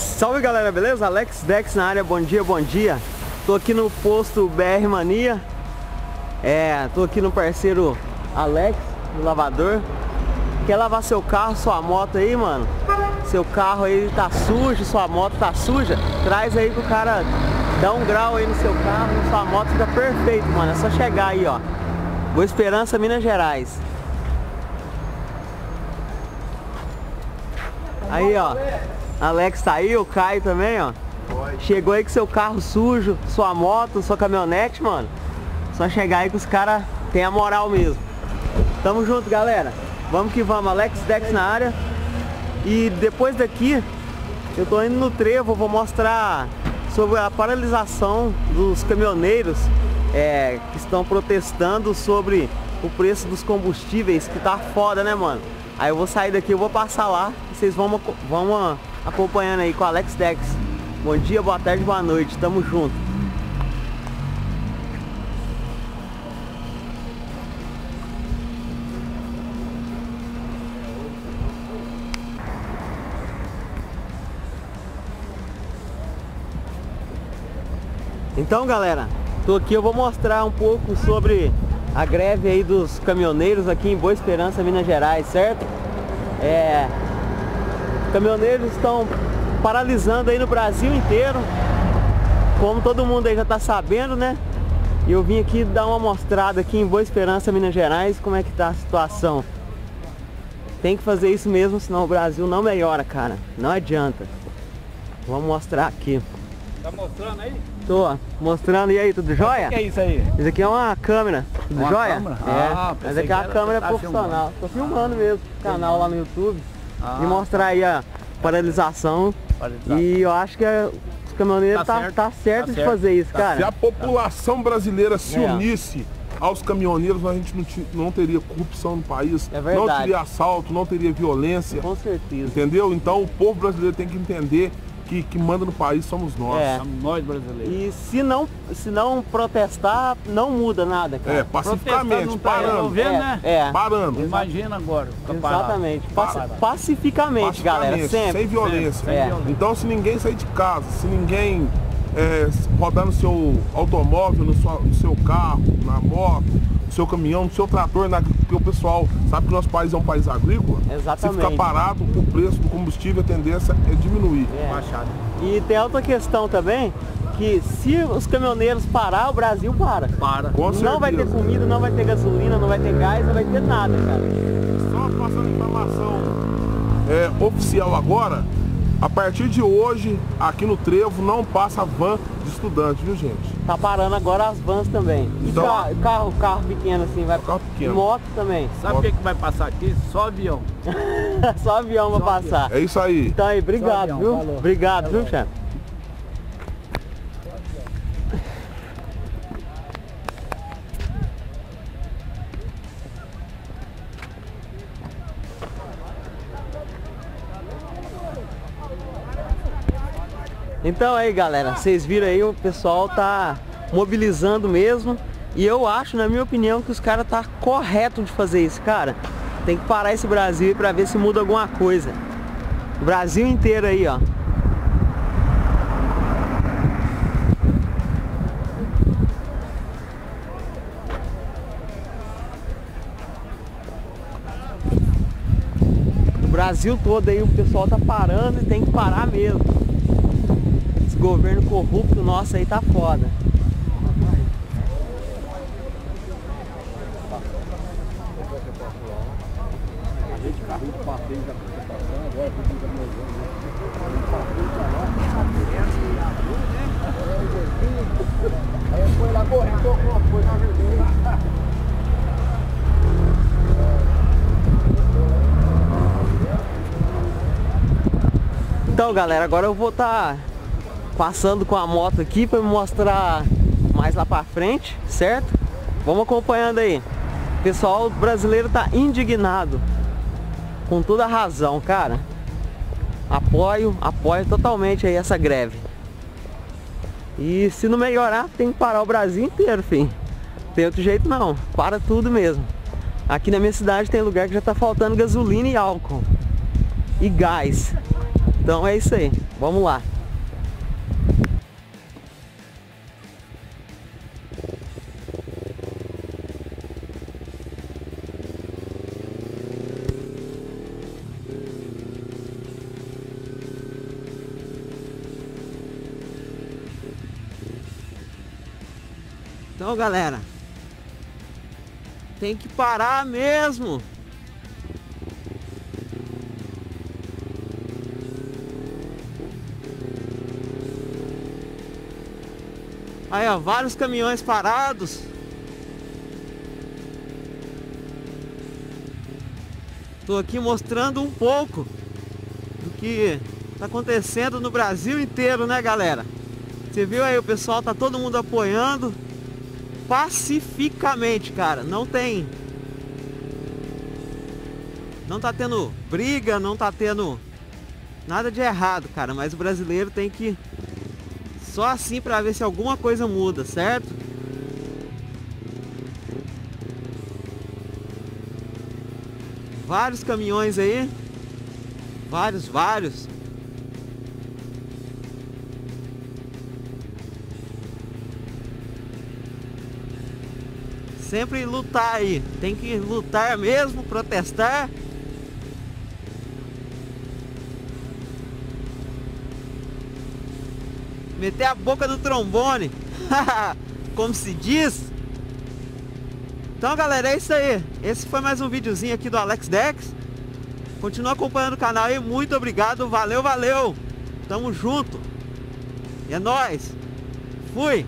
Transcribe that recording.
Salve galera, beleza? Alex Dex na área, bom dia, bom dia. Tô aqui no posto BR Mania. É, tô aqui no parceiro Alex, do lavador. Quer lavar seu carro, sua moto aí, mano? Seu carro aí tá sujo, sua moto tá suja? Traz aí que o cara dá um grau aí no seu carro, sua moto fica perfeito, mano. É só chegar aí, ó. Boa Esperança, Minas Gerais. Aí, ó Alex o Caio também, ó. Chegou aí com seu carro sujo, sua moto, sua caminhonete, mano. Só chegar aí que os caras têm a moral mesmo. Tamo junto, galera. Vamos que vamos. Alex Dex na área. E depois daqui, eu tô indo no trevo, vou mostrar sobre a paralisação dos caminhoneiros é, que estão protestando sobre o preço dos combustíveis, que tá foda, né, mano? Aí eu vou sair daqui, eu vou passar lá e vocês vão, vão acompanhando aí com Alex Dex. Bom dia, boa tarde, boa noite, tamo junto. Então galera, tô aqui, eu vou mostrar um pouco sobre a greve aí dos caminhoneiros aqui em Boa Esperança, Minas Gerais, certo? É, caminhoneiros estão paralisando aí no Brasil inteiro. Como todo mundo aí já está sabendo, né? E eu vim aqui dar uma mostrada aqui em Boa Esperança, Minas Gerais, como é que tá a situação. Tem que fazer isso mesmo, senão o Brasil não melhora, cara. Não adianta. Vamos mostrar aqui. Tá mostrando aí? Tô mostrando. E aí, tudo jóia? O que é isso aí? Isso aqui é uma câmera. Tudo uma jóia? Câmera? É. Ah, Mas aqui é uma câmera tá profissional. Filmando. Tô filmando mesmo. Canal lá no YouTube ah. e mostrar aí a paralisação. E eu acho que os caminhoneiros tá, tá, certo, tá certo tá de certo. fazer isso, tá cara. Se a população brasileira se é. unisse aos caminhoneiros, a gente não, não teria corrupção no país, é não teria assalto, não teria violência. Com certeza. Entendeu? Então o povo brasileiro tem que entender que, que manda no país somos nós. É. Somos nós brasileiros. E se não, se não protestar, não muda nada, cara. É, pacificamente, tá parando. é, né? É. Parando. Imagina agora. Exatamente. Pacificamente, pacificamente, galera. Sempre. Sem violência. Sempre. É. Então se ninguém sair de casa, se ninguém é, rodar no seu automóvel, no, sua, no seu carro, na moto, no seu caminhão, no seu trator, na, porque o pessoal sabe que nosso país é um país agrícola. Exatamente. Se ficar parado, o preço do combustível, a tendência é diminuir. É. E tem outra questão também, que se os caminhoneiros parar, o Brasil para. Para. Com não certeza. vai ter comida, não vai ter gasolina, não vai ter gás, não vai ter nada, cara. Só passando informação é, oficial agora, a partir de hoje, aqui no Trevo, não passa van de estudante, viu gente? Tá parando agora as vans também. Então, carro, carro, carro pequeno assim, vai. Carro pequeno. Moto também. Sabe o que, que vai passar aqui? Só avião. Só avião vai passar. É isso aí. Então aí, obrigado, avião, viu? falou. Obrigado, Falou. viu, chefe? Então aí galera, vocês viram aí, o pessoal tá mobilizando mesmo. E eu acho, na minha opinião, que os caras tá correto de fazer isso, cara. Tem que parar esse Brasil pra ver se muda alguma coisa. O Brasil inteiro aí, ó. O Brasil todo aí, o pessoal tá parando e tem que parar mesmo governo corrupto nosso aí tá foda. Aí foi lá correndo, com uma coisa Então galera, agora eu vou estar tá passando com a moto aqui para mostrar mais lá para frente, certo? Vamos acompanhando aí. O pessoal brasileiro tá indignado. Com toda a razão, cara. Apoio, apoio totalmente aí essa greve. E se não melhorar, tem que parar o Brasil inteiro, fim. Tem outro jeito não. Para tudo mesmo. Aqui na minha cidade tem lugar que já tá faltando gasolina e álcool. E gás. Então é isso aí. Vamos lá. Então, galera, tem que parar mesmo. Aí, ó, vários caminhões parados. Tô aqui mostrando um pouco do que tá acontecendo no Brasil inteiro, né, galera? Você viu aí, o pessoal tá todo mundo apoiando pacificamente, cara. Não tem. Não tá tendo briga, não tá tendo nada de errado, cara. Mas o brasileiro tem que. Só assim pra ver se alguma coisa muda, certo? Vários caminhões aí. Vários, vários. Sempre lutar aí. Tem que lutar mesmo, protestar. Meter a boca do trombone. Como se diz. Então galera, é isso aí. Esse foi mais um videozinho aqui do Alex Dex. Continua acompanhando o canal aí. Muito obrigado. Valeu, valeu. Tamo junto. E é nóis. Fui.